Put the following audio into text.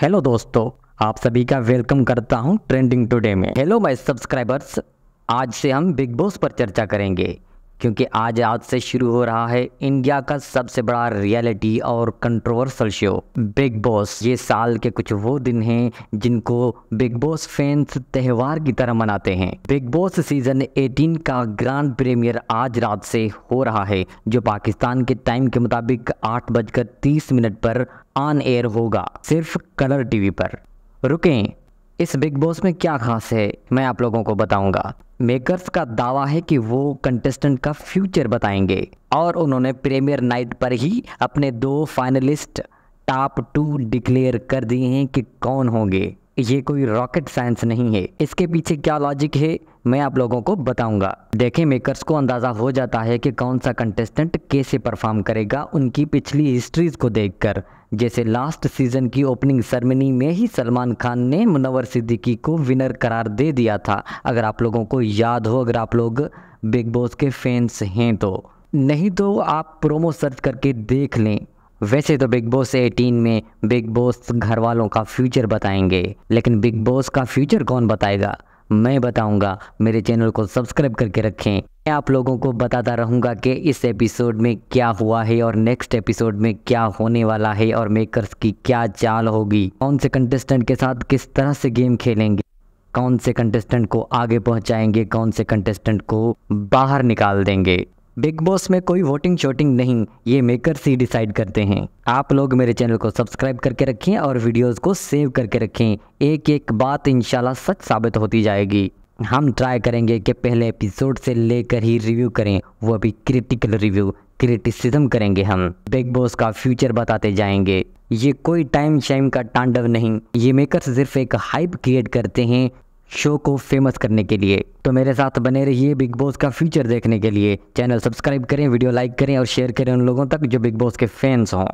Hello दोस्तों, आप सभी का वेलकम करता हूँ ट्रेंडिंग टुडे में। हेलो माय सब्सक्राइबर्स आज से हम बिग बॉस पर चर्चा करेंगे। क्योंकि आज आज से शुरू हो रहा है इंडिया का सबसे बड़ा रियलिटी और कंट्रोवर्सल शो, बिग बॉस। ये साल के कुछ वो दिन हैं जिनको बिग बॉस फैंस त्योहार की तरह मनाते हैं। बिग बॉस सीज़न 18 का ग्रैंड प्रीमियर आज रात से हो रहा है, जो पाकिस्तान के टाइम के मुताबिक आठ बजकर तीस मिनट पर ऑन एयर होगा, सिर्फ़ कलर टीवी पर। रुकें इस बिग बॉस में क्या खास है, मैं आप लोगों को बताऊँगा। मेकर्स का दावा है कि वो कंटेस्टेंट का फ्यूचर बताएँगे। और उन्होंने प्रीमियर नाइट पर ही अपने दो फाइनलिस्ट टॉप टू डिक्लेयर कर दिए हैं कि कौन होंगे। ये कोई रॉकेट साइंस नहीं है। इसके पीछे क्या लॉजिक है? मैं आप लोगों को बताऊँगा। देखें मेकर्स को अंदाज़ा हो जाता है कि कौन सा कंटेस्टेंट कैसे परफॉर्म करेगा उनकी पिछली हिस्ट्रीज को देखकर। जैसे लास्ट सीज़न की ओपनिंग सेरेमनी में ही सलमान खान ने मुनवर सिद्दीकी को विनर करार दे दिया था। अगर आप लोगों को याद हो, अगर आप लोग बिग बॉस के फैंस हैं तो। नहीं तो आप प्रोमो सर्च करके देख लें। वैसे तो बिग बॉस 18 में बिग बॉस घर वालों का फ्यूचर बताएँगे, लेकिन बिग बॉस का फ्यूचर कौन बताएगा? मैं बताऊँगा। मेरे चैनल को सब्सक्राइब करके रखें। मैं आप लोगों को बताता रहूँगा कि इस एपिसोड में क्या हुआ है और नेक्स्ट एपिसोड में क्या होने वाला है और मेकर्स की क्या चाल होगी। कौन से कंटेस्टेंट के साथ किस तरह से गेम खेलेंगे? कौन से कंटेस्टेंट को आगे पहुंचाएँगे? कौन से कंटेस्टेंट को बाहर निकाल देंगे? बिग बॉस में कोई वोटिंग शोटिंग नहीं, ये मेकर्स ही डिसाइड करते हैं। आप लोग मेरे चैनल को सब्सक्राइब करके रखें और वीडियोस को सेव करके रखें। एक एक बात इंशाल्लाह सच साबित होती जाएगी। हम ट्राई करेंगे कि पहले एपिसोड से लेकर ही रिव्यू करें। वो भी क्रिटिकल रिव्यू क्रिटिसिज्म करेंगे हम। बिग बॉस का फ्यूचर बताते जाएँगे। ये कोई टाइम शाइम का तांडव नहीं। ये मेकर्स सिर्फ़ एक हाइप क्रिएट करते हैं। शो को फ़ेमस करने के लिए। तो मेरे साथ बने रहिए बिग बॉस का फ्यूचर देखने के लिए। चैनल सब्सक्राइब करें वीडियो लाइक करें और शेयर करें उन लोगों तक जो बिग बॉस के फैंस हों।